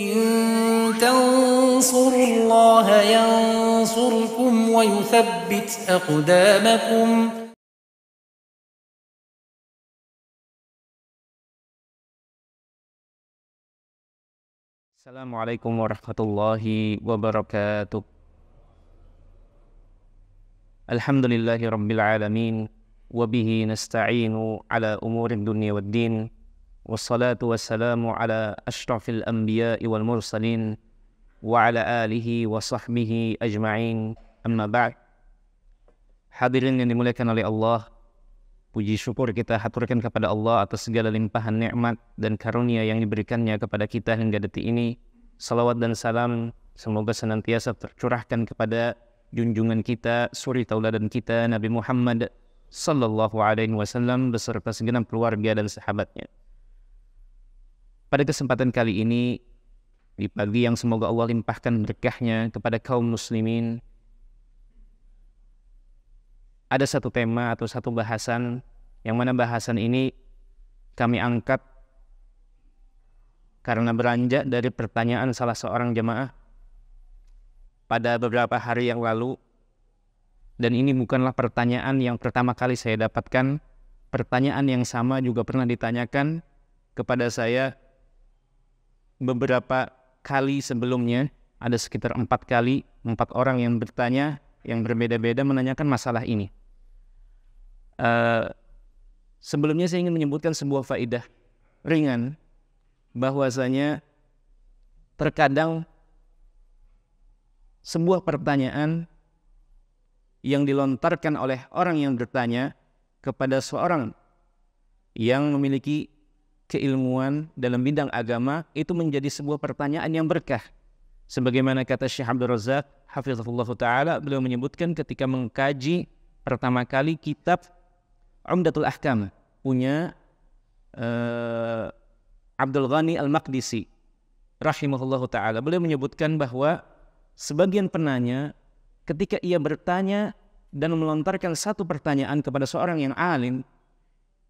إن تنصروا الله ينصركم ويثبت أقدامكم. السلام عليكم ورحمة الله وبركاته. الحمد لله رب العالمين وبه نستعين على أمور الدنيا والدين. Ashrafil anbiya'i wal mursalin wa ala alihi wa sahbihi ajma'in amma ba'd Hadirin yang dimuliakan oleh Allah Puji syukur kita haturkan kepada Allah atas segala limpahan nikmat dan karunia yang diberikannya kepada kita hingga detik ini. Salawat dan salam semoga senantiasa tercurahkan kepada junjungan kita, suri tauladan kita Nabi Muhammad sallallahu alaihi wasallam beserta segenap keluarga dan sahabatnya. Pada kesempatan kali ini di pagi yang semoga Allah limpahkan berkahnya kepada kaum muslimin ada satu tema atau satu bahasan yang mana bahasan ini kami angkat karena beranjak dari pertanyaan salah seorang jemaah pada beberapa hari yang lalu. Dan ini bukanlah pertanyaan yang pertama kali saya dapatkan. Pertanyaan yang sama juga pernah ditanyakan kepada saya beberapa kali sebelumnya ada sekitar empat kali empat orang yang bertanya yang berbeda-beda menanyakan masalah ini. Uh, sebelumnya saya ingin menyebutkan sebuah faidah ringan bahwasanya terkadang sebuah pertanyaan yang dilontarkan oleh orang yang bertanya kepada seorang yang memiliki keilmuan dalam bidang agama itu menjadi sebuah pertanyaan yang berkah. Sebagaimana kata Syekh Abdul Razak, hafizahullah taala, beliau menyebutkan ketika mengkaji pertama kali kitab Umdatul Ahkam punya uh, Abdul Ghani Al-Maqdisi rahimahullahu taala. Beliau menyebutkan bahwa sebagian penanya ketika ia bertanya dan melontarkan satu pertanyaan kepada seorang yang alim,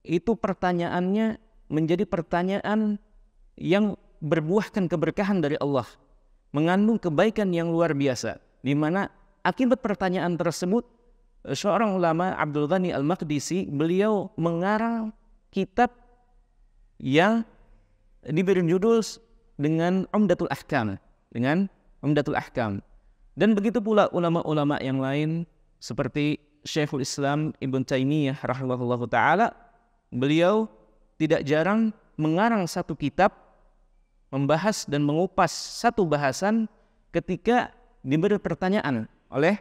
itu pertanyaannya menjadi pertanyaan yang berbuahkan keberkahan dari Allah, mengandung kebaikan yang luar biasa, di mana akibat pertanyaan tersebut seorang ulama Abdul Ghani Al-Maqdisi beliau mengarang kitab yang diberi judul dengan Umdatul Ahkam dengan Umdatul Ahkam. Dan begitu pula ulama-ulama yang lain seperti Syekhul Islam Ibn Taimiyah rahimahullahu taala beliau tidak jarang mengarang satu kitab membahas dan mengupas satu bahasan ketika diberi pertanyaan oleh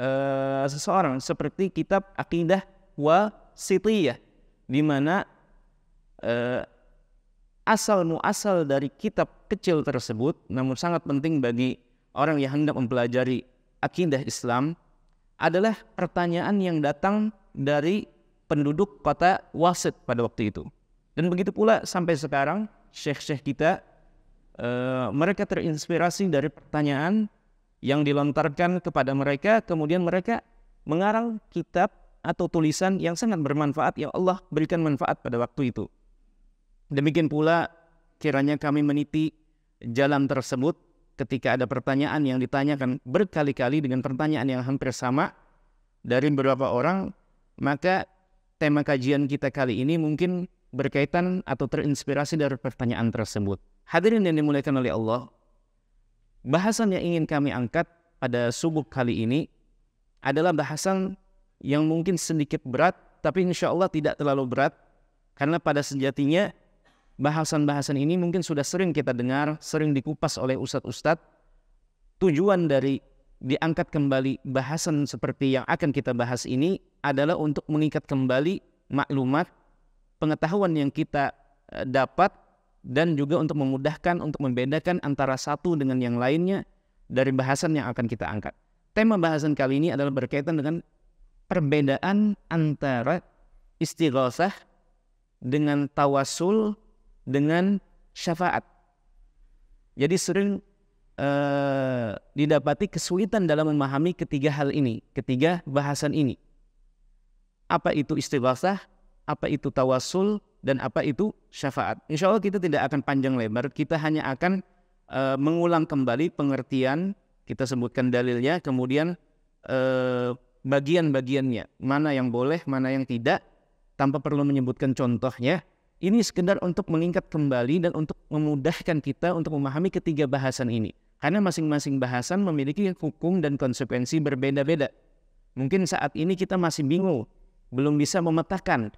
uh, seseorang seperti kitab Aqidah wa Sitiyah di mana uh, asal muasal dari kitab kecil tersebut namun sangat penting bagi orang yang hendak mempelajari akidah Islam adalah pertanyaan yang datang dari penduduk kota Wasit pada waktu itu. Dan begitu pula sampai sekarang syekh-syekh kita uh, mereka terinspirasi dari pertanyaan yang dilontarkan kepada mereka, kemudian mereka mengarang kitab atau tulisan yang sangat bermanfaat yang Allah berikan manfaat pada waktu itu. Demikian pula kiranya kami meniti jalan tersebut ketika ada pertanyaan yang ditanyakan berkali-kali dengan pertanyaan yang hampir sama dari beberapa orang, maka tema kajian kita kali ini mungkin berkaitan atau terinspirasi dari pertanyaan tersebut. Hadirin yang dimuliakan oleh Allah, Bahasan yang ingin kami angkat pada subuh kali ini adalah bahasan yang mungkin sedikit berat, tapi insya Allah tidak terlalu berat, karena pada sejatinya bahasan-bahasan ini mungkin sudah sering kita dengar, sering dikupas oleh ustadz-ustadz. Tujuan dari diangkat kembali bahasan seperti yang akan kita bahas ini adalah untuk mengikat kembali maklumat, pengetahuan yang kita eh, dapat dan juga untuk memudahkan untuk membedakan antara satu dengan yang lainnya dari bahasan yang akan kita angkat. Tema bahasan kali ini adalah berkaitan dengan perbedaan antara istighosah dengan tawasul dengan syafaat. Jadi sering uh, didapati kesulitan dalam memahami ketiga hal ini, ketiga bahasan ini. Apa itu istighosah? Apa itu tawasul? dan apa itu syafaat. Insya Allah kita tidak akan panjang lebar, kita hanya akan uh, mengulang kembali pengertian kita sebutkan dalilnya, kemudian uh, bagian-bagiannya, mana yang boleh, mana yang tidak, tanpa perlu menyebutkan contohnya. Ini sekedar untuk mengingat kembali dan untuk memudahkan kita untuk memahami ketiga bahasan ini. Karena masing-masing bahasan memiliki hukum dan konsekuensi berbeda-beda. Mungkin saat ini kita masih bingung, belum bisa memetakan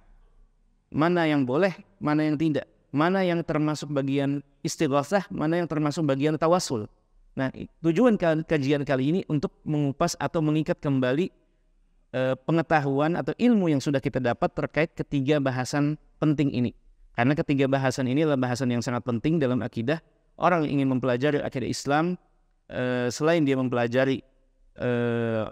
mana yang boleh, mana yang tidak, mana yang termasuk bagian istighosah, mana yang termasuk bagian tawasul. Nah, tujuan kajian kali ini untuk mengupas atau mengikat kembali eh, pengetahuan atau ilmu yang sudah kita dapat terkait ketiga bahasan penting ini. Karena ketiga bahasan ini adalah bahasan yang sangat penting dalam akidah. Orang yang ingin mempelajari akidah Islam, eh, selain dia mempelajari eh,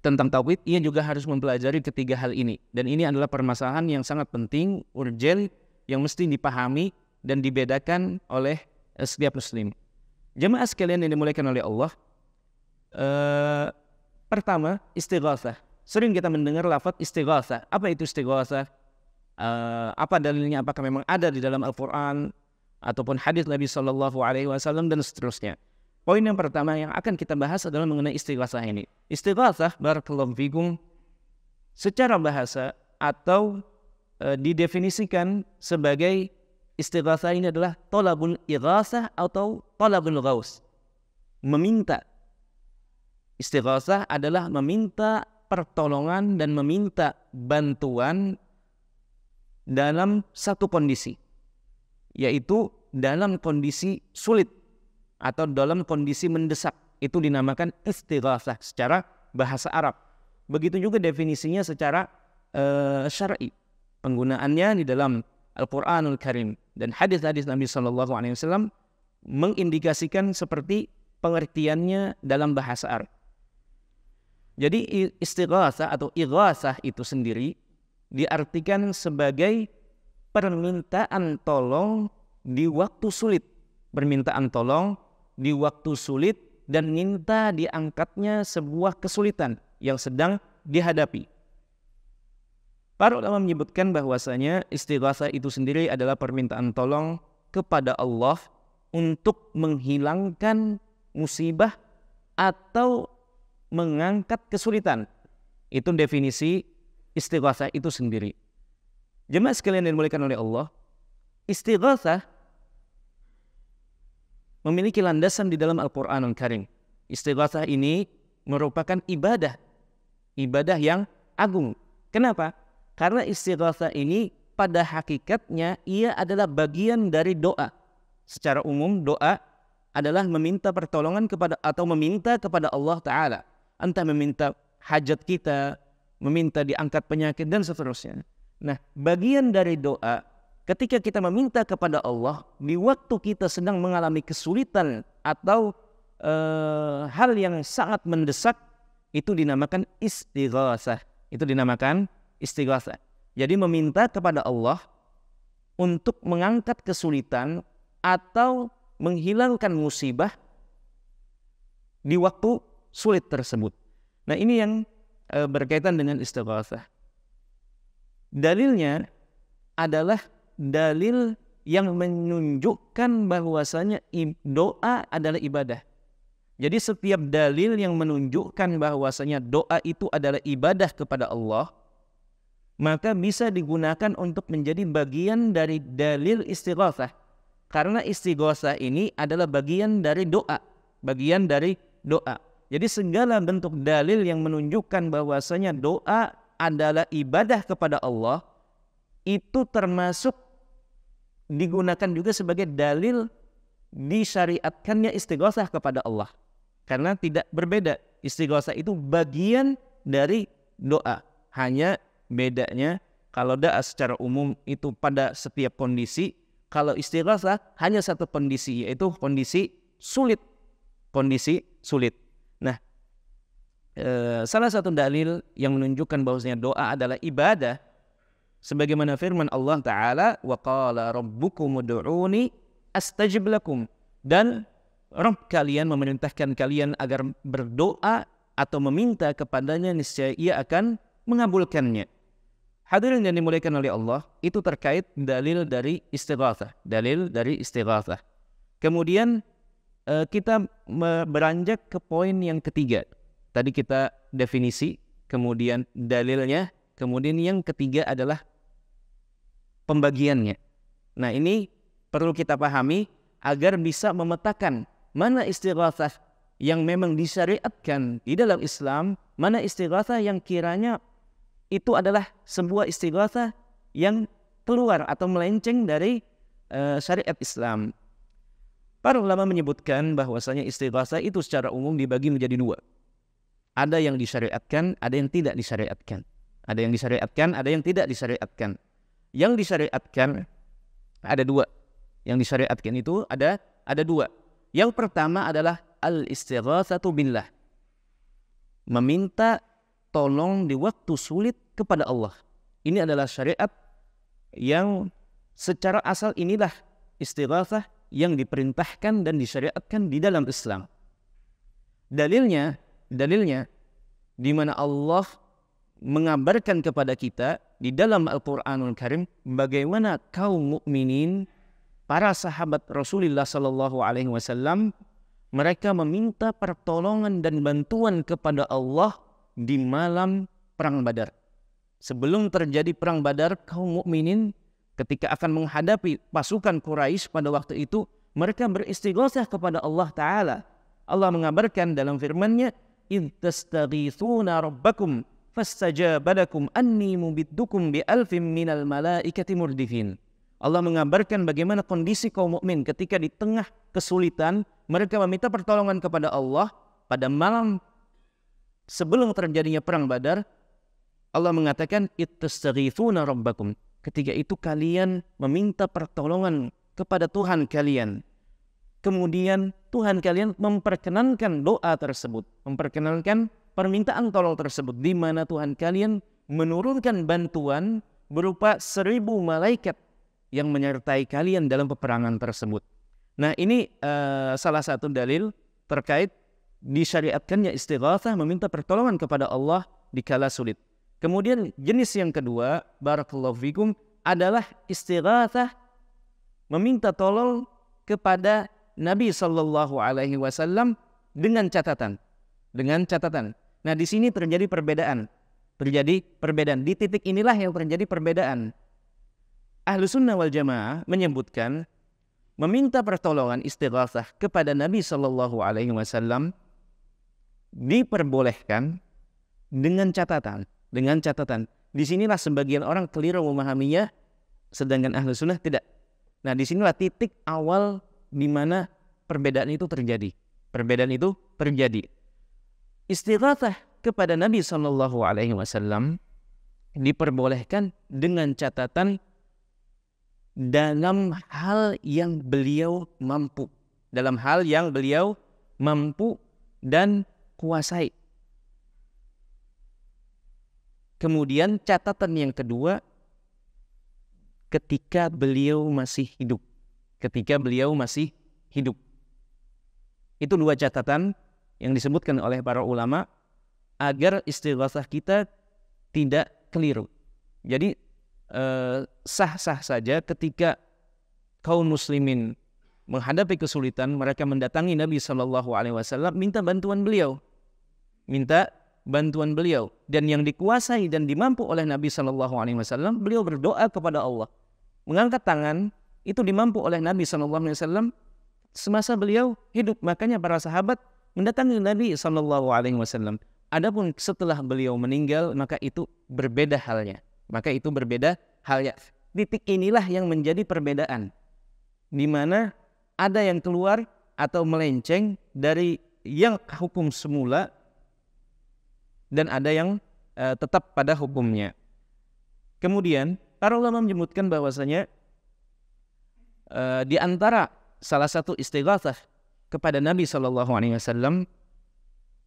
tentang tauhid, ia juga harus mempelajari ketiga hal ini. Dan ini adalah permasalahan yang sangat penting, urgent, yang mesti dipahami dan dibedakan oleh uh, setiap muslim. Jemaah sekalian yang dimuliakan oleh Allah, uh, pertama istighatsah. Sering kita mendengar lafaz istighatsah. Apa itu istighatsah? Uh, apa dalilnya? Apakah memang ada di dalam Al-Quran ataupun hadis Nabi Shallallahu Alaihi Wasallam dan seterusnya. Poin yang pertama yang akan kita bahas adalah mengenai istighasah ini. Istighasah barakallahu fikum secara bahasa atau e, didefinisikan sebagai istighasah ini adalah tolabul ighasah atau tolabul ghaus. Meminta. Istighasah adalah meminta pertolongan dan meminta bantuan dalam satu kondisi yaitu dalam kondisi sulit atau dalam kondisi mendesak itu dinamakan istighasah secara bahasa Arab. Begitu juga definisinya secara uh, syar'i. Penggunaannya di dalam Al-Qur'anul Karim dan hadis-hadis Nabi Shallallahu alaihi wasallam mengindikasikan seperti pengertiannya dalam bahasa Arab. Jadi istighasah atau ighasah itu sendiri diartikan sebagai permintaan tolong di waktu sulit. Permintaan tolong di waktu sulit dan minta diangkatnya sebuah kesulitan yang sedang dihadapi. Para ulama menyebutkan bahwasanya istighasa itu sendiri adalah permintaan tolong kepada Allah untuk menghilangkan musibah atau mengangkat kesulitan. Itu definisi istighasa itu sendiri. Jemaah sekalian yang dimuliakan oleh Allah, istighasa memiliki landasan di dalam Al-Quranul Karim. Istighatsah ini merupakan ibadah. Ibadah yang agung. Kenapa? Karena istighatsah ini pada hakikatnya ia adalah bagian dari doa. Secara umum doa adalah meminta pertolongan kepada atau meminta kepada Allah Ta'ala. Entah meminta hajat kita, meminta diangkat penyakit dan seterusnya. Nah, bagian dari doa ketika kita meminta kepada Allah di waktu kita sedang mengalami kesulitan atau uh, hal yang sangat mendesak itu dinamakan istighasah. Itu dinamakan istighasah. Jadi meminta kepada Allah untuk mengangkat kesulitan atau menghilangkan musibah di waktu sulit tersebut. Nah, ini yang uh, berkaitan dengan istighasah. Dalilnya adalah dalil yang menunjukkan bahwasanya doa adalah ibadah. Jadi setiap dalil yang menunjukkan bahwasanya doa itu adalah ibadah kepada Allah, maka bisa digunakan untuk menjadi bagian dari dalil istighatsah. Karena istighatsah ini adalah bagian dari doa, bagian dari doa. Jadi segala bentuk dalil yang menunjukkan bahwasanya doa adalah ibadah kepada Allah itu termasuk digunakan juga sebagai dalil disyariatkannya istighosah kepada Allah. Karena tidak berbeda. Istighosah itu bagian dari doa. Hanya bedanya kalau doa secara umum itu pada setiap kondisi. Kalau istighosah hanya satu kondisi yaitu kondisi sulit. Kondisi sulit. Nah, eh, salah satu dalil yang menunjukkan bahwasanya doa adalah ibadah sebagaimana firman Allah taala qala rabbukum ud'uni astajib lakum dan Rabb kalian memerintahkan kalian agar berdoa atau meminta kepadanya niscaya ia akan mengabulkannya. Hadirin yang dimuliakan oleh Allah, itu terkait dalil dari istighatsah, dalil dari istighatsah. Kemudian uh, kita beranjak ke poin yang ketiga. Tadi kita definisi, kemudian dalilnya, kemudian yang ketiga adalah pembagiannya. Nah, ini perlu kita pahami agar bisa memetakan mana istighatsah yang memang disyariatkan di dalam Islam, mana istighatsah yang kiranya itu adalah sebuah istighatsah yang keluar atau melenceng dari uh, syariat Islam. Para ulama menyebutkan bahwasanya istighatsah itu secara umum dibagi menjadi dua. Ada yang disyariatkan, ada yang tidak disyariatkan. Ada yang disyariatkan, ada yang tidak disyariatkan. Yang disyariatkan ada dua. Yang disyariatkan itu ada ada dua. Yang pertama adalah al-istighatsatu billah. Meminta tolong di waktu sulit kepada Allah. Ini adalah syariat yang secara asal inilah istighatsah yang diperintahkan dan disyariatkan di dalam Islam. Dalilnya, dalilnya di mana Allah mengabarkan kepada kita di dalam Al-Qur'anul Karim bagaimana kaum mukminin para sahabat Rasulullah sallallahu alaihi wasallam mereka meminta pertolongan dan bantuan kepada Allah di malam perang Badar. Sebelum terjadi perang Badar, kaum mukminin ketika akan menghadapi pasukan Quraisy pada waktu itu, mereka beristighatsah kepada Allah Ta'ala. Allah mengabarkan dalam firman-Nya, "Id tastaghithuna rabbakum fastajabalakum anni mubiddukum bi minal malaikati murdifin." Allah mengabarkan bagaimana kondisi kaum mukmin ketika di tengah kesulitan mereka meminta pertolongan kepada Allah pada malam sebelum terjadinya perang Badar. Allah mengatakan ittastaghithuna rabbakum Ketika itu kalian meminta pertolongan kepada Tuhan kalian. Kemudian Tuhan kalian memperkenankan doa tersebut, memperkenankan permintaan tolong tersebut di mana Tuhan kalian menurunkan bantuan berupa seribu malaikat yang menyertai kalian dalam peperangan tersebut. Nah ini uh, salah satu dalil terkait disyariatkannya istighatsah meminta pertolongan kepada Allah di kala sulit. Kemudian jenis yang kedua, barakallahu fikum, adalah istighatsah meminta tolong kepada Nabi Shallallahu Alaihi Wasallam dengan catatan, dengan catatan. Nah di sini terjadi perbedaan, terjadi perbedaan. Di titik inilah yang terjadi perbedaan. Ahlu sunnah wal jamaah menyebutkan meminta pertolongan istighatsah kepada Nabi Shallallahu Alaihi Wasallam diperbolehkan dengan catatan dengan catatan, di sinilah sebagian orang keliru memahaminya, sedangkan ahlu sunnah tidak. Nah di sinilah titik awal di mana perbedaan itu terjadi. Perbedaan itu terjadi. Istighatsah kepada Nabi Shallallahu Alaihi Wasallam diperbolehkan dengan catatan dalam hal yang beliau mampu, dalam hal yang beliau mampu dan kuasai. Kemudian catatan yang kedua, ketika beliau masih hidup. Ketika beliau masih hidup. Itu dua catatan yang disebutkan oleh para ulama agar istighatsah kita tidak keliru. Jadi eh, sah-sah saja ketika kaum muslimin menghadapi kesulitan, mereka mendatangi Nabi Shallallahu Alaihi Wasallam minta bantuan beliau, minta bantuan beliau. Dan yang dikuasai dan dimampu oleh Nabi Shallallahu Alaihi Wasallam beliau berdoa kepada Allah. Mengangkat tangan itu dimampu oleh Nabi Shallallahu Alaihi Wasallam semasa beliau hidup. Makanya para sahabat mendatangi Nabi Shallallahu Alaihi Wasallam. Adapun setelah beliau meninggal maka itu berbeda halnya. Maka itu berbeda halnya. Titik inilah yang menjadi perbedaan. Di mana ada yang keluar atau melenceng dari yang hukum semula dan ada yang uh, tetap pada hukumnya. Kemudian para ulama menyebutkan bahwasanya uh, di antara salah satu istighatsah kepada Nabi Shallallahu Alaihi Wasallam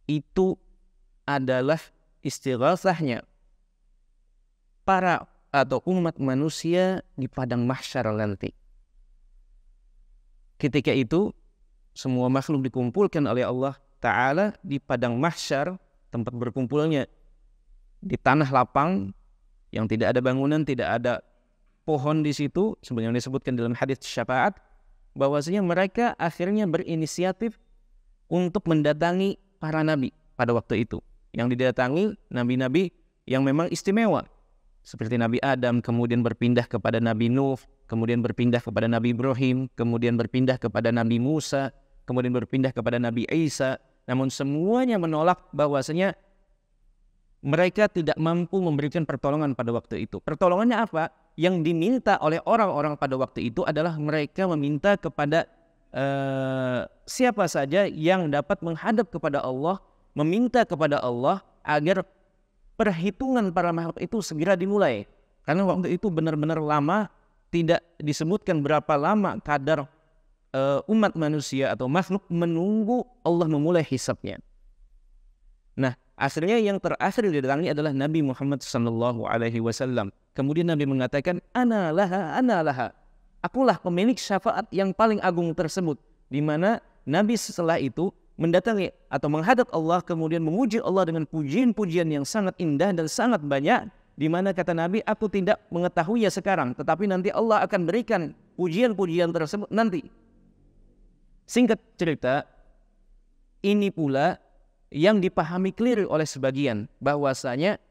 itu adalah istighatsahnya para atau umat manusia di padang mahsyar nanti. Ketika itu semua makhluk dikumpulkan oleh Allah Ta'ala di padang mahsyar tempat berkumpulnya di tanah lapang yang tidak ada bangunan, tidak ada pohon di situ, sebenarnya disebutkan dalam hadis syafaat, bahwasanya mereka akhirnya berinisiatif untuk mendatangi para nabi pada waktu itu. Yang didatangi nabi-nabi yang memang istimewa. Seperti Nabi Adam, kemudian berpindah kepada Nabi Nuh, kemudian berpindah kepada Nabi Ibrahim, kemudian berpindah kepada Nabi Musa, kemudian berpindah kepada Nabi Isa. Namun semuanya menolak bahwasanya mereka tidak mampu memberikan pertolongan pada waktu itu. Pertolongannya apa? Yang diminta oleh orang-orang pada waktu itu adalah mereka meminta kepada uh, siapa saja yang dapat menghadap kepada Allah, meminta kepada Allah agar perhitungan para makhluk itu segera dimulai. Karena waktu itu benar-benar lama, tidak disebutkan berapa lama kadar uh, umat manusia atau makhluk menunggu Allah memulai hisapnya. Nah, Akhirnya yang terakhir didatangi adalah Nabi Muhammad Sallallahu Alaihi Wasallam. Kemudian Nabi mengatakan, Ana laha. Akulah pemilik syafaat yang paling agung tersebut. Di mana Nabi setelah itu mendatangi atau menghadap Allah kemudian memuji Allah dengan pujian-pujian yang sangat indah dan sangat banyak di mana kata Nabi aku tidak mengetahui ya sekarang tetapi nanti Allah akan berikan pujian-pujian tersebut nanti singkat cerita ini pula yang dipahami keliru oleh sebagian bahwasanya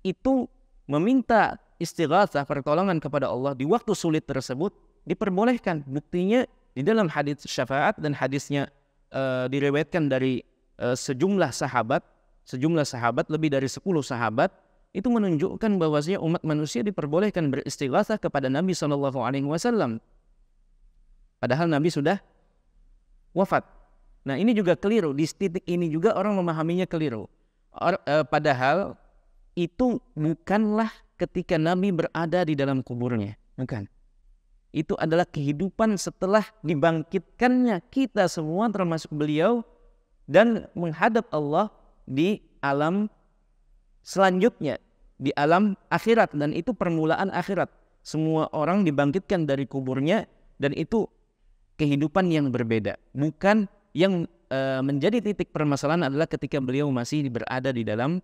itu meminta istighatsah pertolongan kepada Allah di waktu sulit tersebut diperbolehkan. Buktinya di dalam hadis syafaat dan hadisnya uh, diriwayatkan dari uh, sejumlah sahabat, sejumlah sahabat lebih dari 10 sahabat itu menunjukkan bahwasanya umat manusia diperbolehkan beristighatsah kepada Nabi Shallallahu alaihi wasallam. Padahal Nabi sudah wafat. Nah ini juga keliru. Di titik ini juga orang memahaminya keliru. Or, eh, padahal itu bukanlah ketika Nabi berada di dalam kuburnya. Bukan. Itu adalah kehidupan setelah dibangkitkannya kita semua termasuk beliau dan menghadap Allah di alam selanjutnya di alam akhirat dan itu permulaan akhirat. Semua orang dibangkitkan dari kuburnya dan itu kehidupan yang berbeda, bukan yang uh, menjadi titik permasalahan adalah ketika beliau masih berada di dalam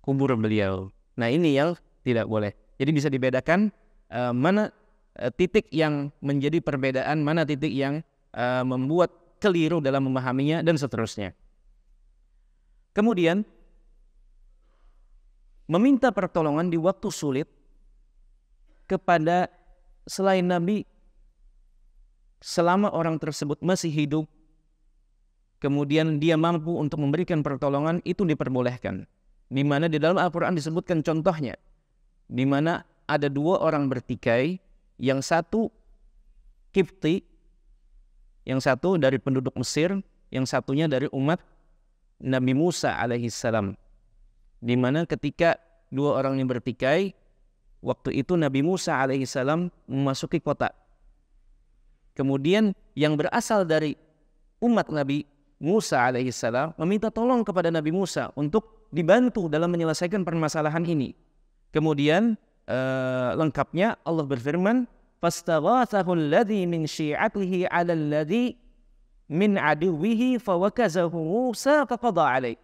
kubur beliau. Nah ini yang tidak boleh. Jadi bisa dibedakan uh, mana uh, titik yang menjadi perbedaan, mana titik yang uh, membuat keliru dalam memahaminya dan seterusnya. Kemudian meminta pertolongan di waktu sulit kepada selain Nabi selama orang tersebut masih hidup kemudian dia mampu untuk memberikan pertolongan itu diperbolehkan. Di mana di dalam Al-Quran disebutkan contohnya, di mana ada dua orang bertikai, yang satu Kipti, yang satu dari penduduk Mesir, yang satunya dari umat Nabi Musa alaihi salam. Di mana ketika dua orang ini bertikai, waktu itu Nabi Musa alaihi salam memasuki kota. Kemudian yang berasal dari umat Nabi Musa alaihissalam meminta tolong kepada Nabi Musa untuk dibantu dalam menyelesaikan permasalahan ini. Kemudian uh, lengkapnya Allah berfirman, "Fastaghathahu alladhi min syi'atihi 'ala alladhi min aduwihi fawakazahu Musa faqada alaih."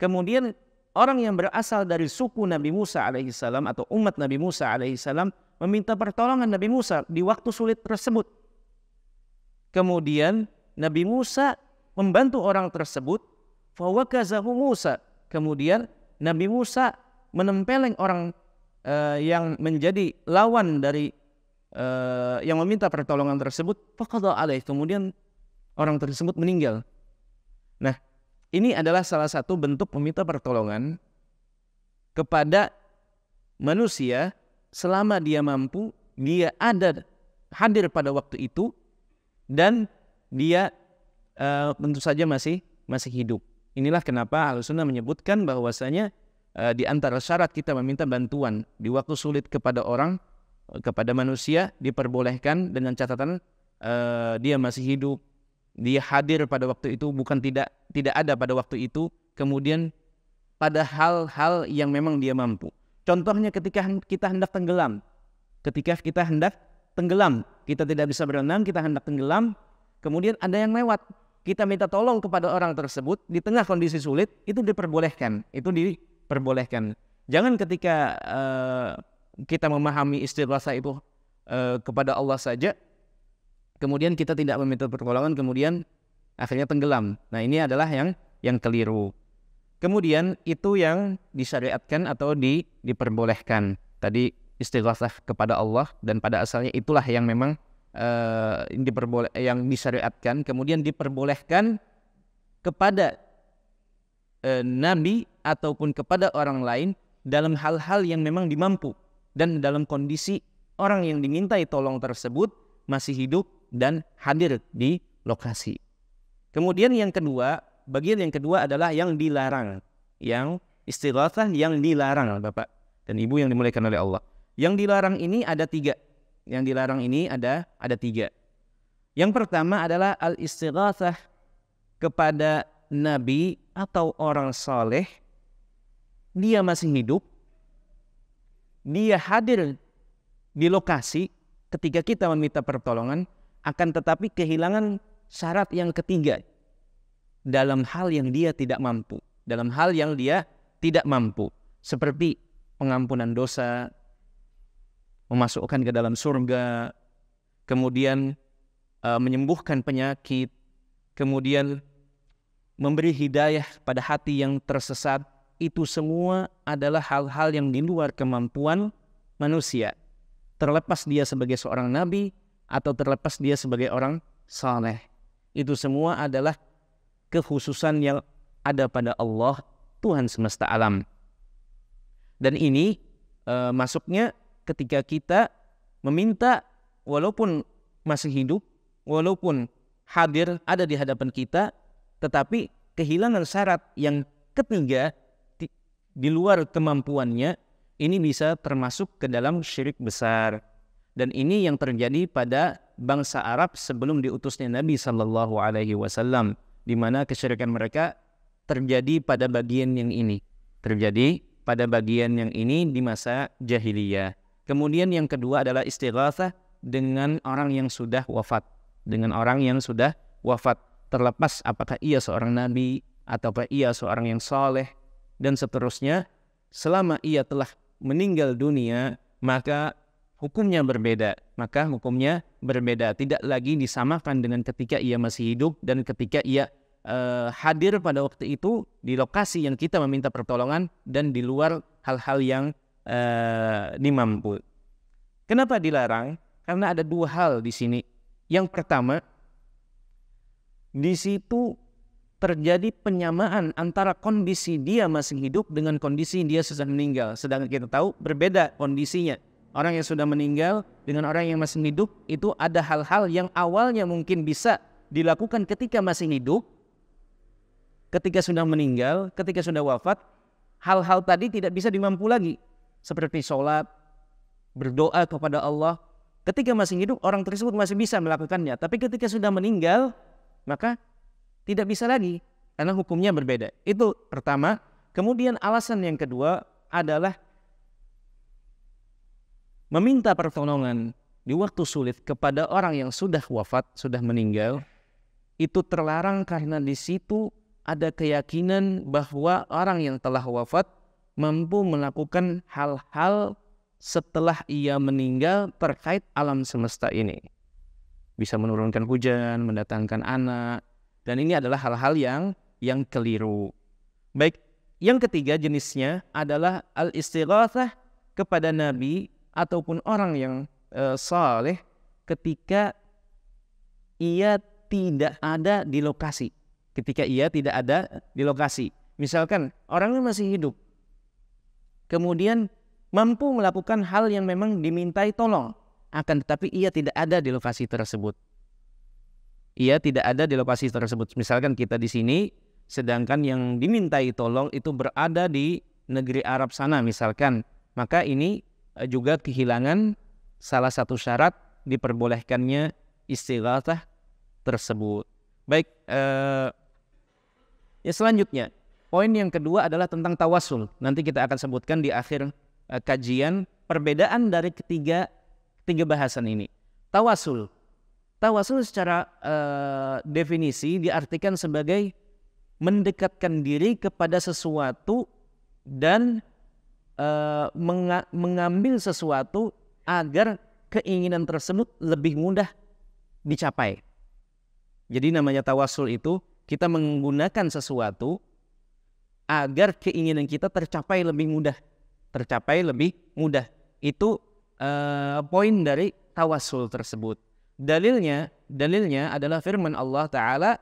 Kemudian orang yang berasal dari suku Nabi Musa alaihissalam atau umat Nabi Musa alaihissalam meminta pertolongan Nabi Musa di waktu sulit tersebut. Kemudian Nabi Musa membantu orang tersebut fawakazahu Musa. Kemudian Nabi Musa menempeleng orang uh, yang menjadi lawan dari uh, yang meminta pertolongan tersebut faqada alaih. Kemudian orang tersebut meninggal. Nah ini adalah salah satu bentuk meminta pertolongan kepada manusia selama dia mampu dia ada hadir pada waktu itu dan dia uh, tentu saja masih masih hidup. Inilah kenapa Al-Sunnah menyebutkan bahwasanya uh, di antara syarat kita meminta bantuan di waktu sulit kepada orang kepada manusia diperbolehkan dengan catatan uh, dia masih hidup, dia hadir pada waktu itu bukan tidak tidak ada pada waktu itu, kemudian pada hal-hal yang memang dia mampu. Contohnya ketika kita hendak tenggelam, ketika kita hendak tenggelam, kita tidak bisa berenang, kita hendak tenggelam, kemudian ada yang lewat, kita minta tolong kepada orang tersebut di tengah kondisi sulit itu diperbolehkan itu diperbolehkan jangan ketika uh, kita memahami istighatsah itu uh, kepada Allah saja kemudian kita tidak meminta pertolongan, kemudian akhirnya tenggelam. Nah ini adalah yang yang keliru. Kemudian itu yang disyariatkan atau di, diperbolehkan. Tadi istighatsah kepada Allah dan pada asalnya itulah yang memang uh, diperboleh yang disyariatkan kemudian diperbolehkan kepada uh, nabi ataupun kepada orang lain dalam hal-hal yang memang dimampu dan dalam kondisi orang yang dimintai tolong tersebut masih hidup dan hadir di lokasi. Kemudian yang kedua, bagian yang kedua adalah yang dilarang, yang istighatsah yang dilarang Bapak dan Ibu yang dimuliakan oleh Allah. Yang dilarang ini ada tiga. Yang dilarang ini ada ada tiga. Yang pertama adalah al istighatsah kepada nabi atau orang saleh. Dia masih hidup. Dia hadir di lokasi ketika kita meminta pertolongan akan tetapi kehilangan syarat yang ketiga dalam hal yang dia tidak mampu, dalam hal yang dia tidak mampu, seperti pengampunan dosa, memasukkan ke dalam surga, kemudian uh, menyembuhkan penyakit, kemudian memberi hidayah pada hati yang tersesat, itu semua adalah hal-hal yang di luar kemampuan manusia. Terlepas dia sebagai seorang nabi atau terlepas dia sebagai orang saleh. Itu semua adalah kekhususan yang ada pada Allah Tuhan semesta alam. Dan ini uh, masuknya ketika kita meminta walaupun masih hidup, walaupun hadir ada di hadapan kita, tetapi kehilangan syarat yang ketiga di, di luar kemampuannya ini bisa termasuk ke dalam syirik besar. Dan ini yang terjadi pada bangsa Arab sebelum diutusnya Nabi Shallallahu Alaihi Wasallam, di mana kesyirikan mereka terjadi pada bagian yang ini, terjadi pada bagian yang ini di masa jahiliyah. Kemudian yang kedua adalah istighatsah dengan orang yang sudah wafat, dengan orang yang sudah wafat, terlepas apakah ia seorang nabi ataukah ia seorang yang soleh dan seterusnya. Selama ia telah meninggal dunia, maka hukumnya berbeda. Maka hukumnya berbeda, tidak lagi disamakan dengan ketika ia masih hidup dan ketika ia uh, hadir pada waktu itu di lokasi yang kita meminta pertolongan dan di luar hal-hal yang uh, dimampu. Kenapa dilarang? Karena ada dua hal di sini. Yang pertama, di situ terjadi penyamaan antara kondisi dia masih hidup dengan kondisi dia sudah meninggal. Sedangkan kita tahu berbeda kondisinya. Orang yang sudah meninggal dengan orang yang masih hidup itu ada hal-hal yang awalnya mungkin bisa dilakukan ketika masih hidup, ketika sudah meninggal, ketika sudah wafat, hal-hal tadi tidak bisa dimampu lagi seperti sholat, berdoa kepada Allah. Ketika masih hidup, orang tersebut masih bisa melakukannya. Tapi ketika sudah meninggal, maka tidak bisa lagi. Karena hukumnya berbeda. Itu pertama. Kemudian alasan yang kedua adalah meminta pertolongan di waktu sulit kepada orang yang sudah wafat, sudah meninggal, itu terlarang karena di situ ada keyakinan bahwa orang yang telah wafat mampu melakukan hal-hal setelah ia meninggal terkait alam semesta ini. Bisa menurunkan hujan, mendatangkan anak, dan ini adalah hal-hal yang yang keliru. Baik, yang ketiga jenisnya adalah al-istighatsah kepada nabi ataupun orang yang uh, saleh ketika ia tidak ada di lokasi. Ketika ia tidak ada di lokasi. Misalkan orangnya masih hidup, kemudian mampu melakukan hal yang memang dimintai tolong, akan tetapi ia tidak ada di lokasi tersebut. Ia tidak ada di lokasi tersebut. Misalkan kita di sini, sedangkan yang dimintai tolong itu berada di negeri Arab sana misalkan, maka ini eh, juga kehilangan salah satu syarat diperbolehkannya istighatsah tersebut. Baik, eh, ya selanjutnya Poin yang kedua adalah tentang tawasul. Nanti kita akan sebutkan di akhir uh, kajian perbedaan dari ketiga tiga bahasan ini. Tawasul. Tawasul secara uh, definisi diartikan sebagai mendekatkan diri kepada sesuatu dan uh, menga mengambil sesuatu agar keinginan tersebut lebih mudah dicapai. Jadi namanya tawasul itu kita menggunakan sesuatu agar keinginan kita tercapai lebih mudah, tercapai lebih mudah. Itu uh, poin dari tawasul tersebut. Dalilnya, dalilnya adalah firman Allah Taala,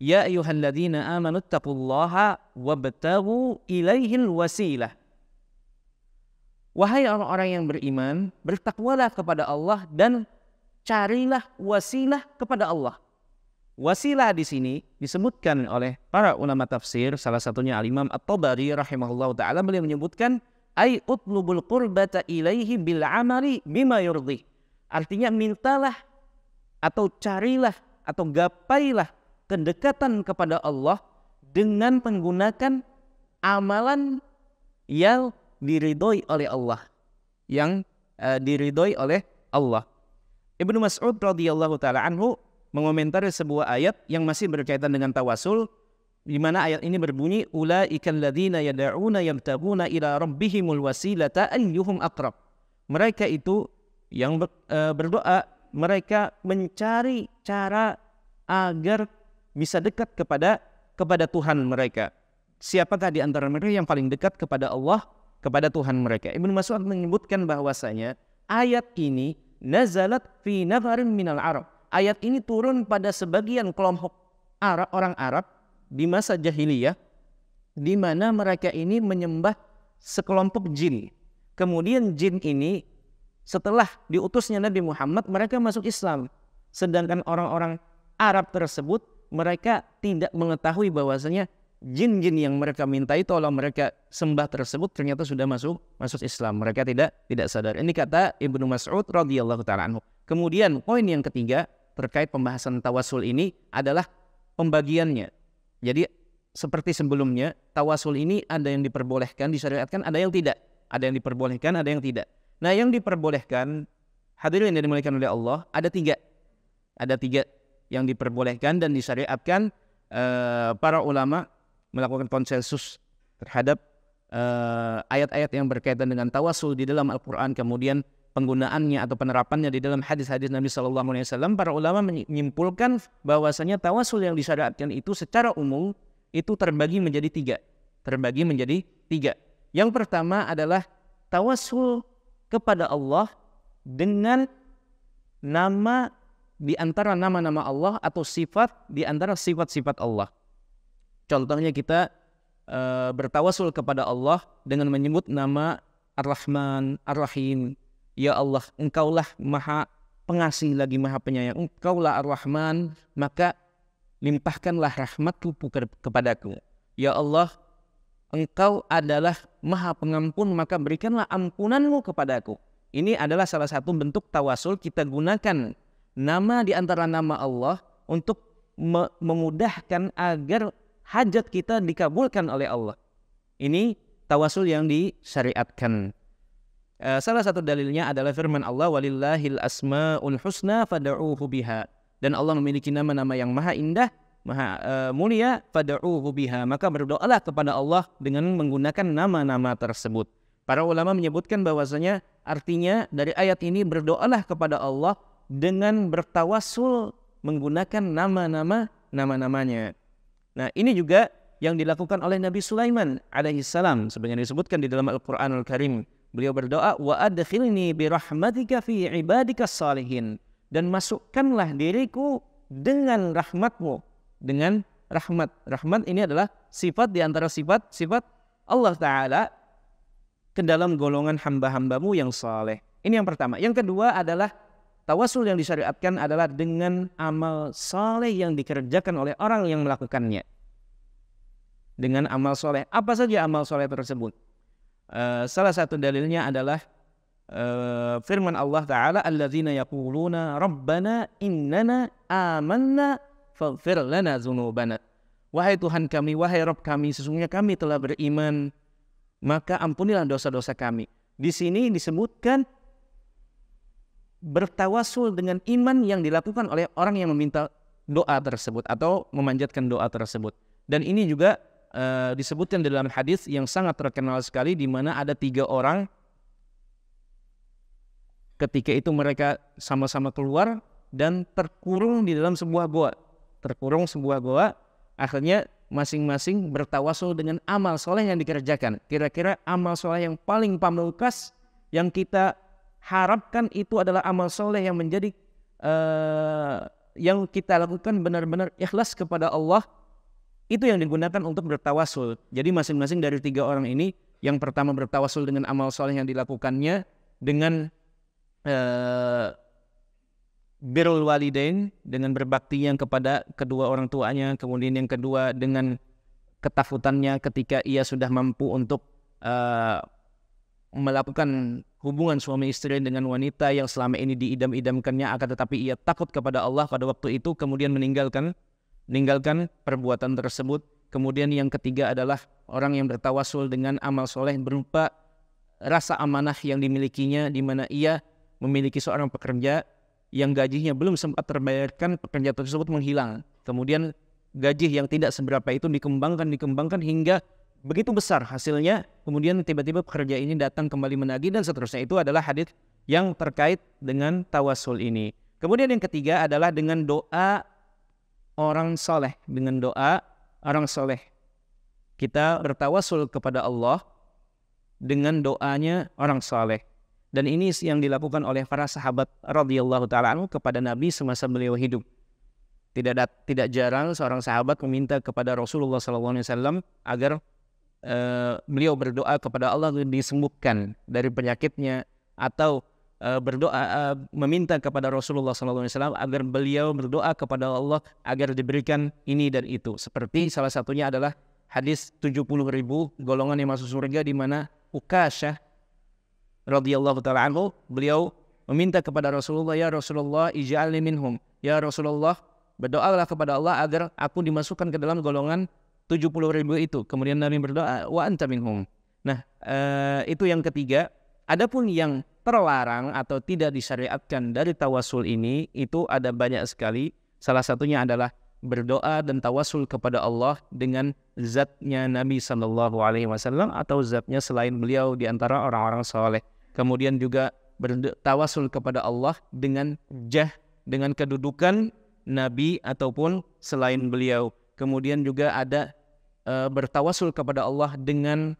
Ya ayuhalladzina amanu taqullaha wabtagu ilaihil wasilah. Wahai orang-orang yang beriman, bertakwalah kepada Allah dan carilah wasilah kepada Allah. Wasilah di sini disebutkan oleh para ulama tafsir, salah satunya Al-Imam At-Tabari rahimahullah taala beliau menyebutkan ay utlubul qurbata ilaihi bil amali bima yurdi. Artinya mintalah atau carilah atau gapailah kedekatan kepada Allah dengan menggunakan amalan yang diridhoi oleh Allah yang uh, diridhoi oleh Allah. Ibnu Mas'ud radhiyallahu taala anhu mengomentari sebuah ayat yang masih berkaitan dengan tawasul di mana ayat ini berbunyi ulaikal ladzina yad'una yabtaguna ila rabbihimul wasilata ayyuhum aqrab. Mereka itu yang ber, uh, berdoa, mereka mencari cara agar bisa dekat kepada kepada Tuhan mereka. Siapakah di antara mereka yang paling dekat kepada Allah? kepada Tuhan mereka. Ibnu Mas'ud menyebutkan bahwasanya ayat ini nazalat fi nafarin minal Arab. Ayat ini turun pada sebagian kelompok Arab, orang Arab di masa jahiliyah di mana mereka ini menyembah sekelompok jin. Kemudian jin ini setelah diutusnya Nabi Muhammad mereka masuk Islam. Sedangkan orang-orang Arab tersebut mereka tidak mengetahui bahwasanya jin-jin yang mereka mintai tolong mereka sembah tersebut ternyata sudah masuk masuk Islam. Mereka tidak tidak sadar. Ini kata Ibnu Mas'ud radhiyallahu taala. Kemudian poin yang ketiga terkait pembahasan tawasul ini adalah pembagiannya. Jadi seperti sebelumnya, tawasul ini ada yang diperbolehkan, disyariatkan, ada yang tidak. Ada yang diperbolehkan, ada yang tidak. Nah, yang diperbolehkan, hadirin yang dimuliakan oleh Allah, ada tiga. Ada tiga yang diperbolehkan dan disyariatkan uh, para ulama melakukan konsensus terhadap uh, ayat-ayat yang berkaitan dengan tawasul di dalam Al-Quran, kemudian penggunaannya atau penerapannya di dalam hadis-hadis Nabi Shallallahu Alaihi Wasallam, para ulama menyimpulkan bahwasanya tawasul yang disyariatkan itu secara umum itu terbagi menjadi tiga, terbagi menjadi tiga. Yang pertama adalah tawasul kepada Allah dengan nama di antara nama-nama Allah atau sifat di antara sifat-sifat Allah. Contohnya kita uh, bertawasul kepada Allah dengan menyebut nama Ar-Rahman, Ar-Rahim. Ya Allah, Engkaulah Maha Pengasih lagi Maha Penyayang. Engkaulah Ar-Rahman, maka limpahkanlah rahmatku kepadaku. Ya Allah, Engkau adalah Maha Pengampun, maka berikanlah ampunanmu kepadaku. Ini adalah salah satu bentuk tawasul kita gunakan nama di antara nama Allah untuk memudahkan agar hajat kita dikabulkan oleh Allah. Ini tawasul yang disyariatkan. Uh, salah satu dalilnya adalah firman Allah walillahil asmaul husna fad'uuhu biha. Dan Allah memiliki nama-nama yang maha indah, maha uh, mulia fad'uuhu biha. Maka berdoalah kepada Allah dengan menggunakan nama-nama tersebut. Para ulama menyebutkan bahwasanya artinya dari ayat ini berdoalah kepada Allah dengan bertawasul menggunakan nama-nama nama-namanya. Nah, ini juga yang dilakukan oleh Nabi Sulaiman alaihi salam sebenarnya disebutkan di dalam Al-Qur'anul Karim. Beliau berdoa wa adkhilni bi rahmatika fi ibadika salihin dan masukkanlah diriku dengan rahmatmu dengan rahmat. Rahmat ini adalah sifat di antara sifat-sifat Allah taala ke dalam golongan hamba-hambamu yang saleh. Ini yang pertama. Yang kedua adalah Tawasul yang disyariatkan adalah dengan amal soleh yang dikerjakan oleh orang yang melakukannya. Dengan amal soleh. Apa saja amal soleh tersebut? Uh, salah satu dalilnya adalah uh, firman Allah Ta'ala Alladzina yaquluna Rabbana innana amanna faghfir lana zunubana. Wahai Tuhan kami, wahai Rabb kami, sesungguhnya kami telah beriman, maka ampunilah dosa-dosa kami. Di sini disebutkan bertawasul dengan iman yang dilakukan oleh orang yang meminta doa tersebut atau memanjatkan doa tersebut. Dan ini juga uh, disebutkan dalam hadis yang sangat terkenal sekali di mana ada tiga orang ketika itu mereka sama-sama keluar dan terkurung di dalam sebuah goa. Terkurung sebuah goa, akhirnya masing-masing bertawasul dengan amal soleh yang dikerjakan. Kira-kira amal soleh yang paling pamungkas yang kita harapkan itu adalah amal soleh yang menjadi uh, yang kita lakukan benar-benar ikhlas kepada Allah itu yang digunakan untuk bertawasul. Jadi masing-masing dari tiga orang ini yang pertama bertawasul dengan amal soleh yang dilakukannya dengan uh, birrul walidain dengan berbaktinya kepada kedua orang tuanya, kemudian yang kedua dengan ketakutannya ketika ia sudah mampu untuk uh, melakukan hubungan suami istri dengan wanita yang selama ini diidam-idamkannya akan tetapi ia takut kepada Allah pada waktu itu kemudian meninggalkan meninggalkan perbuatan tersebut. Kemudian yang ketiga adalah orang yang bertawasul dengan amal soleh berupa rasa amanah yang dimilikinya di mana ia memiliki seorang pekerja yang gajinya belum sempat terbayarkan, pekerja tersebut menghilang. Kemudian gaji yang tidak seberapa itu dikembangkan, dikembangkan hingga begitu besar hasilnya. Kemudian tiba-tiba pekerja ini datang kembali menagih dan seterusnya. Itu adalah hadis yang terkait dengan tawasul ini. Kemudian yang ketiga adalah dengan doa orang soleh. Dengan doa orang soleh. Kita bertawasul kepada Allah dengan doanya orang soleh. Dan ini yang dilakukan oleh para sahabat radhiyallahu taala kepada Nabi semasa beliau hidup. Tidak tidak jarang seorang sahabat meminta kepada Rasulullah SAW agar uh, beliau berdoa kepada Allah disembuhkan dari penyakitnya atau uh, berdoa uh, meminta kepada Rasulullah SAW agar beliau berdoa kepada Allah agar diberikan ini dan itu. Seperti salah satunya adalah hadis 70 ribu golongan yang masuk surga di mana Ukashah radhiyallahu taala anhu, beliau meminta kepada Rasulullah, "Ya Rasulullah, ij'alni minhum." Ya Rasulullah, berdoalah kepada Allah agar aku dimasukkan ke dalam golongan 70 ribu itu. Kemudian Nabi berdoa, "Wa anta minhum." Nah, eh, itu yang ketiga. Adapun yang terlarang atau tidak disyariatkan dari tawasul ini itu ada banyak sekali. Salah satunya adalah berdoa dan tawasul kepada Allah dengan zatnya Nabi Shallallahu Alaihi Wasallam atau zatnya selain beliau di antara orang-orang soleh. Kemudian juga bertawasul kepada Allah dengan jah, dengan kedudukan Nabi ataupun selain beliau. Kemudian juga ada e, bertawasul kepada Allah dengan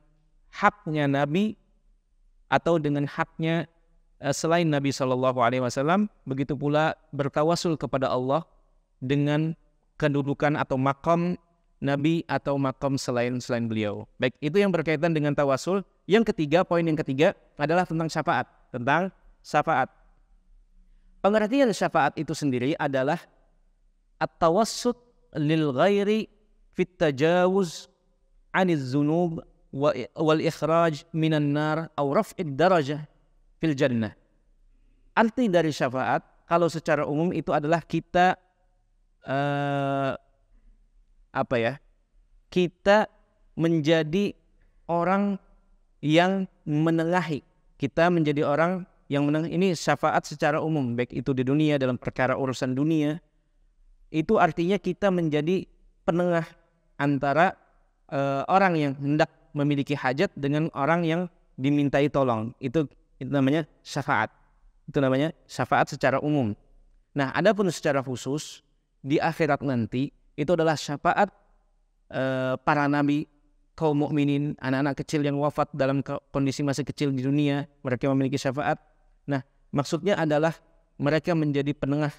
haknya Nabi atau dengan haknya selain Nabi Shallallahu Alaihi Wasallam. Begitu pula bertawasul kepada Allah dengan kedudukan atau makam Nabi atau makam selain selain beliau. Baik, itu yang berkaitan dengan tawasul. Yang ketiga, poin yang ketiga adalah tentang syafaat. Tentang syafaat. Pengertian syafaat itu sendiri adalah at-tawassut lil ghairi fit tajawuz aniz zunub wal ikhraj minan nar atau raf'id darajah fil jannah. Arti dari syafaat kalau secara umum itu adalah kita uh, apa ya? Kita menjadi orang yang menengahi. Kita menjadi orang yang meneng ini syafaat secara umum baik itu di dunia dalam perkara urusan dunia itu artinya kita menjadi penengah antara uh, orang yang hendak memiliki hajat dengan orang yang dimintai tolong itu itu namanya syafaat. Itu namanya syafaat secara umum. Nah adapun secara khusus di akhirat nanti itu adalah syafaat uh, para nabi kaum mukminin anak-anak kecil yang wafat dalam kondisi masih kecil di dunia mereka memiliki syafaat. Nah maksudnya adalah mereka menjadi penengah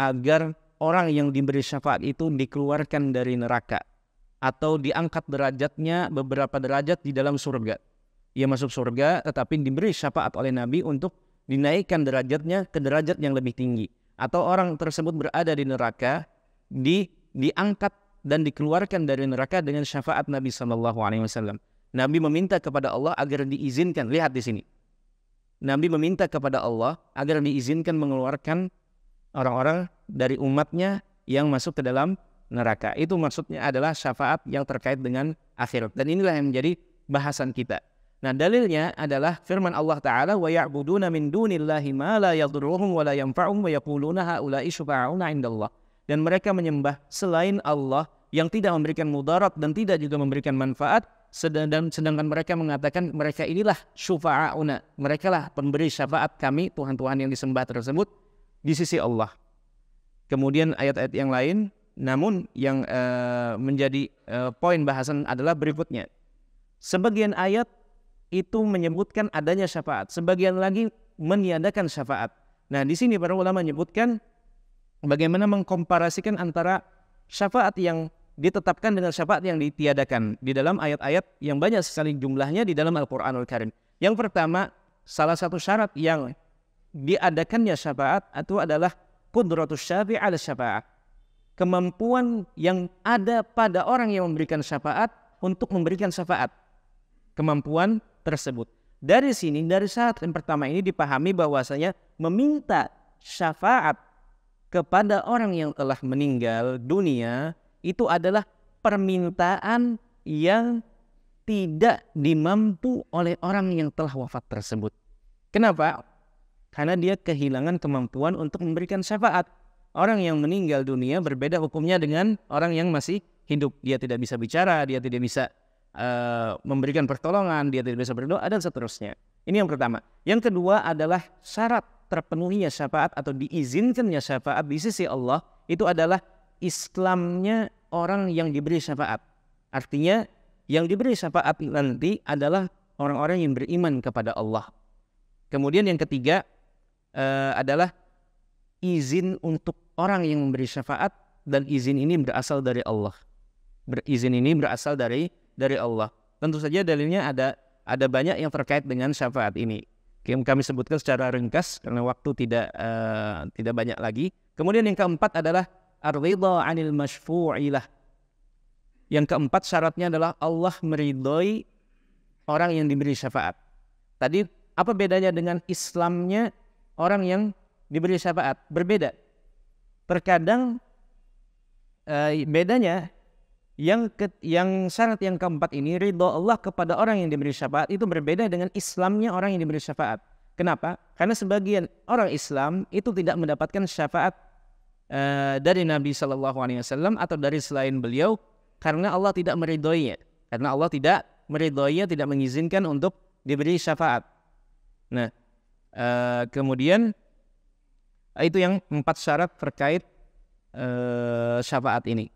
agar orang yang diberi syafaat itu dikeluarkan dari neraka atau diangkat derajatnya beberapa derajat di dalam surga. Ia masuk surga tetapi diberi syafaat oleh Nabi untuk dinaikkan derajatnya ke derajat yang lebih tinggi atau orang tersebut berada di neraka di diangkat dan dikeluarkan dari neraka dengan syafaat Nabi Wasallam. Nabi meminta kepada Allah agar diizinkan. Lihat di sini. Nabi meminta kepada Allah agar diizinkan mengeluarkan orang-orang dari umatnya yang masuk ke dalam neraka. Itu maksudnya adalah syafaat yang terkait dengan akhirat. Dan inilah yang menjadi bahasan kita. Nah, dalilnya adalah firman Allah Ta'ala wa ya'buduna min dunillahi ma la yadurruhum wa la yanfa'uhum wa yaquluna haula'i. Dan mereka menyembah selain Allah yang tidak memberikan mudarat dan tidak juga memberikan manfaat sedangkan, sedangkan mereka mengatakan mereka inilah syufa'una. Mereka lah pemberi syafaat kami Tuhan-Tuhan yang disembah tersebut di sisi Allah. Kemudian ayat-ayat yang lain, namun yang uh, menjadi uh, poin bahasan adalah berikutnya. Sebagian ayat itu menyebutkan adanya syafaat, sebagian lagi meniadakan syafaat. Nah, di sini para ulama menyebutkan bagaimana mengkomparasikan antara syafaat yang ditetapkan dengan syafaat yang ditiadakan di dalam ayat-ayat yang banyak sekali jumlahnya di dalam Al-Qur'anul Karim. Yang pertama, salah satu syarat yang diadakannya syafaat itu adalah qudratus syafi' ala syafaat. Kemampuan yang ada pada orang yang memberikan syafaat untuk memberikan syafaat. Kemampuan tersebut. Dari sini, dari saat yang pertama ini dipahami bahwasanya meminta syafaat kepada orang yang telah meninggal dunia itu adalah permintaan yang tidak dimampu oleh orang yang telah wafat tersebut. Kenapa? Karena dia kehilangan kemampuan untuk memberikan syafaat. Orang yang meninggal dunia berbeda hukumnya dengan orang yang masih hidup. Dia tidak bisa bicara, dia tidak bisa uh, memberikan pertolongan, dia tidak bisa berdoa dan seterusnya. Ini yang pertama. Yang kedua adalah syarat terpenuhinya syafaat atau diizinkannya syafaat di sisi Allah itu adalah Islamnya orang yang diberi syafaat. Artinya yang diberi syafaat nanti adalah orang-orang yang beriman kepada Allah. Kemudian yang ketiga uh, adalah izin untuk orang yang memberi syafaat dan izin ini berasal dari Allah. Berizin ini berasal dari dari Allah. Tentu saja dalilnya ada ada banyak yang terkait dengan syafaat ini. Kami sebutkan secara ringkas karena waktu tidak uh, tidak banyak lagi. Kemudian yang keempat adalah ar-ridha 'anil masyfu'ilah. Yang keempat syaratnya adalah Allah meridhoi orang yang diberi syafaat. Tadi apa bedanya dengan Islamnya orang yang diberi syafaat? Berbeda. Terkadang uh, bedanya yang ke, yang syarat yang keempat ini ridho Allah kepada orang yang diberi syafaat itu berbeda dengan Islamnya orang yang diberi syafaat. Kenapa? Karena sebagian orang Islam itu tidak mendapatkan syafaat uh, dari Nabi Shallallahu Alaihi Wasallam atau dari selain beliau karena Allah tidak meridhoinya. Karena Allah tidak meridhoinya, tidak mengizinkan untuk diberi syafaat. Nah, uh, kemudian itu yang empat syarat terkait uh, syafaat ini.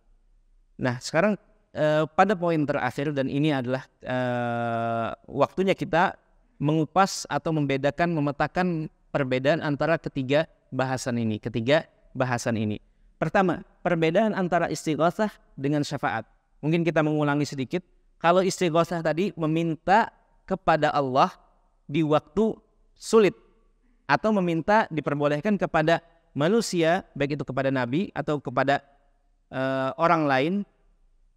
Nah, sekarang uh, pada poin terakhir dan ini adalah uh, waktunya kita mengupas atau membedakan, memetakan perbedaan antara ketiga bahasan ini, ketiga bahasan ini. Pertama, perbedaan antara istighosah dengan syafaat. Mungkin kita mengulangi sedikit. Kalau istighosah tadi meminta kepada Allah di waktu sulit atau meminta diperbolehkan kepada manusia baik itu kepada nabi atau kepada uh, orang lain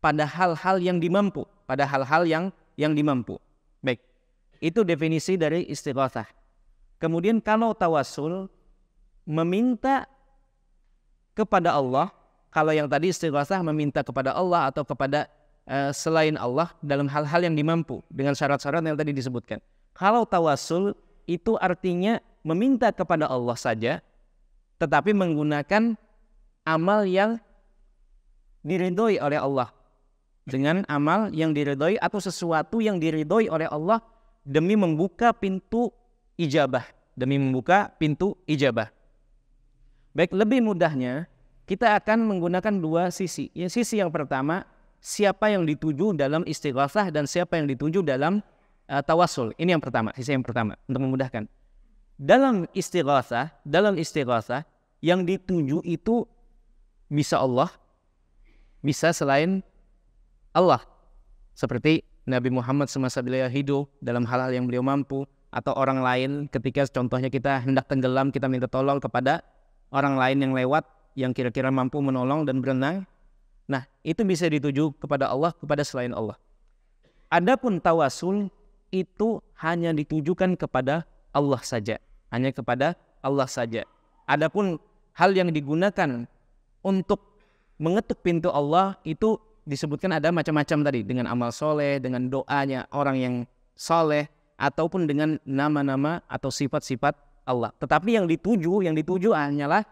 pada hal-hal yang dimampu, pada hal-hal yang yang dimampu. Baik. Itu definisi dari istighatsah. Kemudian kalau tawasul meminta kepada Allah, kalau yang tadi istighatsah meminta kepada Allah atau kepada uh, selain Allah dalam hal-hal yang dimampu dengan syarat-syarat yang tadi disebutkan. Kalau tawasul itu artinya meminta kepada Allah saja tetapi menggunakan amal yang diridhoi oleh Allah. Dengan amal yang diridhoi atau sesuatu yang diridhoi oleh Allah demi membuka pintu ijabah demi membuka pintu ijabah. Baik lebih mudahnya kita akan menggunakan dua sisi. Ya sisi yang pertama siapa yang dituju dalam istighosah dan siapa yang dituju dalam uh, tawasul ini yang pertama sisi yang pertama untuk memudahkan. Dalam istighosah dalam istighosah yang dituju itu bisa Allah bisa selain Allah. Seperti Nabi Muhammad semasa beliau hidup dalam hal-hal yang beliau mampu atau orang lain ketika contohnya kita hendak tenggelam kita minta tolong kepada orang lain yang lewat yang kira-kira mampu menolong dan berenang. Nah, itu bisa dituju kepada Allah kepada selain Allah. Adapun tawasul itu hanya ditujukan kepada Allah saja, hanya kepada Allah saja. Adapun hal yang digunakan untuk mengetuk pintu Allah itu disebutkan ada macam-macam tadi dengan amal soleh, dengan doanya orang yang soleh, ataupun dengan nama-nama atau sifat-sifat Allah. Tetapi yang dituju, yang dituju hanyalah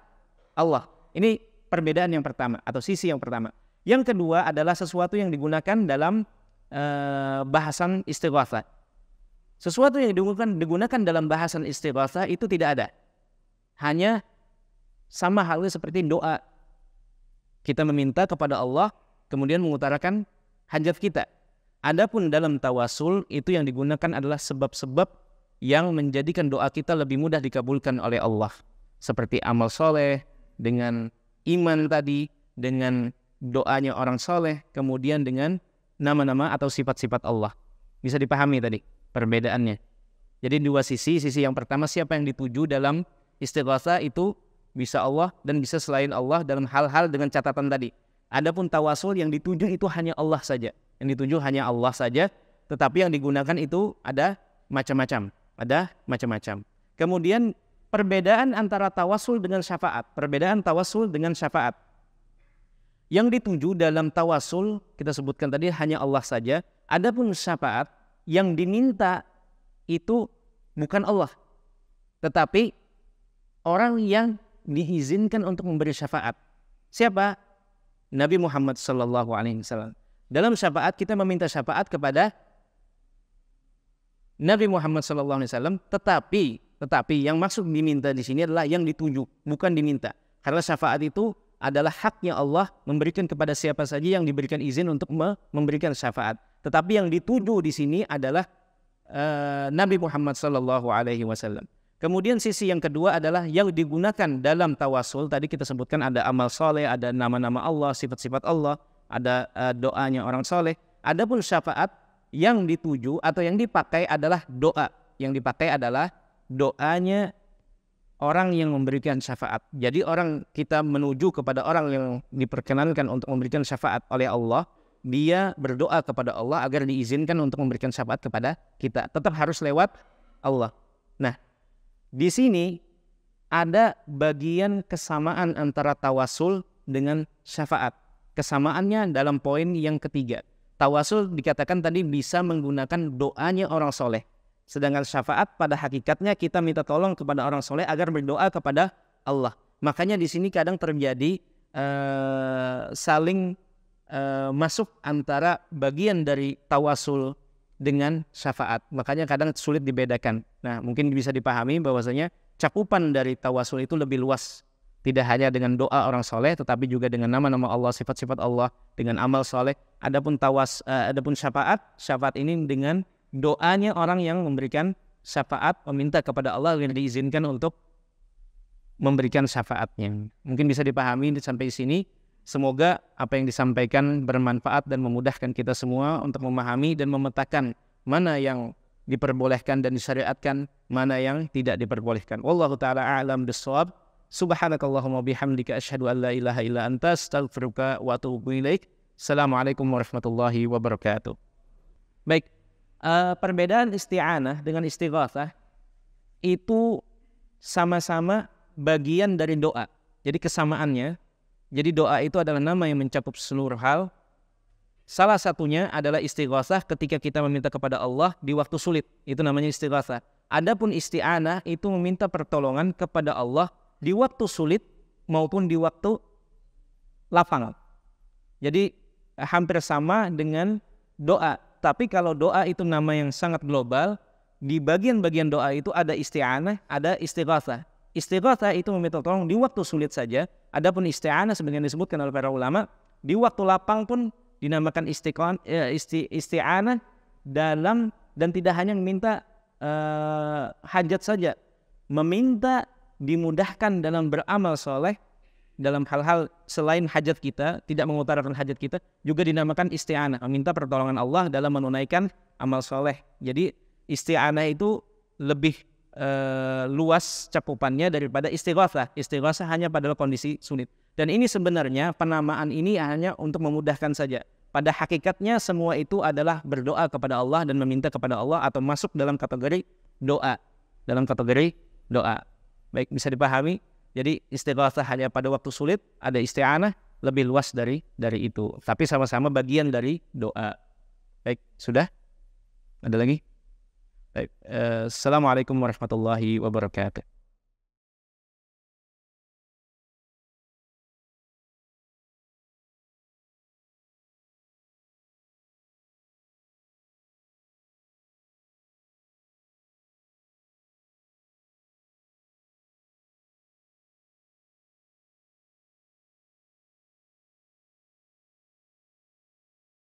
Allah. Ini perbedaan yang pertama atau sisi yang pertama. Yang kedua adalah sesuatu yang digunakan dalam uh, bahasan istighatsah. Sesuatu yang digunakan, digunakan dalam bahasan istighatsah itu tidak ada. Hanya sama halnya seperti doa. Kita meminta kepada Allah, kemudian mengutarakan hajat kita. Adapun dalam tawasul itu yang digunakan adalah sebab-sebab yang menjadikan doa kita lebih mudah dikabulkan oleh Allah. Seperti amal soleh, dengan iman tadi, dengan doanya orang soleh, kemudian dengan nama-nama atau sifat-sifat Allah. Bisa dipahami tadi perbedaannya. Jadi dua sisi, sisi yang pertama siapa yang dituju dalam istighatha itu bisa Allah dan bisa selain Allah dalam hal-hal dengan catatan tadi. Adapun tawasul yang dituju itu hanya Allah saja. Yang dituju hanya Allah saja, tetapi yang digunakan itu ada macam-macam, ada macam-macam. Kemudian perbedaan antara tawasul dengan syafaat, perbedaan tawasul dengan syafaat. Yang dituju dalam tawasul kita sebutkan tadi hanya Allah saja. Adapun syafaat yang diminta itu bukan Allah, tetapi orang yang diizinkan untuk memberi syafaat. Siapa? Nabi Muhammad Sallallahu Alaihi Wasallam. Dalam syafaat kita meminta syafaat kepada Nabi Muhammad Sallallahu Alaihi Wasallam, tetapi tetapi yang maksud diminta di sini adalah yang dituju, bukan diminta. Karena syafaat itu adalah haknya Allah memberikan kepada siapa saja yang diberikan izin untuk memberikan syafaat. Tetapi yang dituju di sini adalah uh, Nabi Muhammad Sallallahu Alaihi Wasallam. Kemudian sisi yang kedua adalah yang digunakan dalam tawasul. Tadi kita sebutkan ada amal soleh, ada nama-nama Allah, sifat-sifat Allah, ada uh, doanya orang soleh. Adapun syafaat yang dituju atau yang dipakai adalah doa. Yang dipakai adalah doanya orang yang memberikan syafaat. Jadi orang kita menuju kepada orang yang diperkenankan untuk memberikan syafaat oleh Allah, dia berdoa kepada Allah agar diizinkan untuk memberikan syafaat kepada kita. Tetap harus lewat Allah. Nah, di sini ada bagian kesamaan antara tawasul dengan syafaat. Kesamaannya dalam poin yang ketiga. Tawasul dikatakan tadi bisa menggunakan doanya orang soleh. Sedangkan syafaat pada hakikatnya kita minta tolong kepada orang soleh agar berdoa kepada Allah. Makanya di sini kadang terjadi uh, saling uh, masuk antara bagian dari tawasul dengan syafaat. Makanya kadang sulit dibedakan. Nah, mungkin bisa dipahami bahwasanya cakupan dari tawasul itu lebih luas. Tidak hanya dengan doa orang soleh, tetapi juga dengan nama-nama Allah, sifat-sifat Allah, dengan amal soleh. Adapun tawas, uh, adapun syafaat, syafaat ini dengan doanya orang yang memberikan syafaat meminta kepada Allah yang diizinkan untuk memberikan syafaatnya. Mungkin bisa dipahami sampai sini. Semoga apa yang disampaikan bermanfaat dan memudahkan kita semua untuk memahami dan memetakan mana yang diperbolehkan dan disyariatkan, mana yang tidak diperbolehkan. Wallahu taala a'lam bissawab. Subhanakallahumma bihamdika asyhadu an la ilaha illa anta astaghfiruka wa atubu ilaik. Assalamualaikum warahmatullahi wabarakatuh. Baik, uh, perbedaan isti'anah dengan istighatsah itu sama-sama bagian dari doa. Jadi kesamaannya, jadi doa itu adalah nama yang mencakup seluruh hal. Salah satunya adalah istighatsah ketika kita meminta kepada Allah di waktu sulit. Itu namanya istighatsah. Adapun isti'anah itu meminta pertolongan kepada Allah di waktu sulit maupun di waktu lapang. Jadi hampir sama dengan doa. Tapi kalau doa itu nama yang sangat global, di bagian-bagian doa itu ada isti'anah, ada istighatsah. Istighatsah itu meminta tolong di waktu sulit saja. Adapun isti'anah sebenarnya disebutkan oleh para ulama, di waktu lapang pun dinamakan istiqan, ya, isti, isti'anah dalam dan tidak hanya meminta uh, hajat saja, meminta dimudahkan dalam beramal soleh dalam hal-hal selain hajat kita, tidak mengutarakan hajat kita, juga dinamakan isti'anah, meminta pertolongan Allah dalam menunaikan amal soleh. Jadi isti'anah itu lebih uh, luas cakupannya daripada istighatsah. Istighatsah hanya pada kondisi sulit. Dan ini sebenarnya penamaan ini hanya untuk memudahkan saja. Pada hakikatnya semua itu adalah berdoa kepada Allah dan meminta kepada Allah atau masuk dalam kategori doa. Dalam kategori doa. Baik, bisa dipahami? Jadi istighatsah hanya pada waktu sulit, ada isti'anah lebih luas dari dari itu. Tapi sama-sama bagian dari doa. Baik, sudah? Ada lagi? Baik. Uh, Assalamualaikum warahmatullahi wabarakatuh.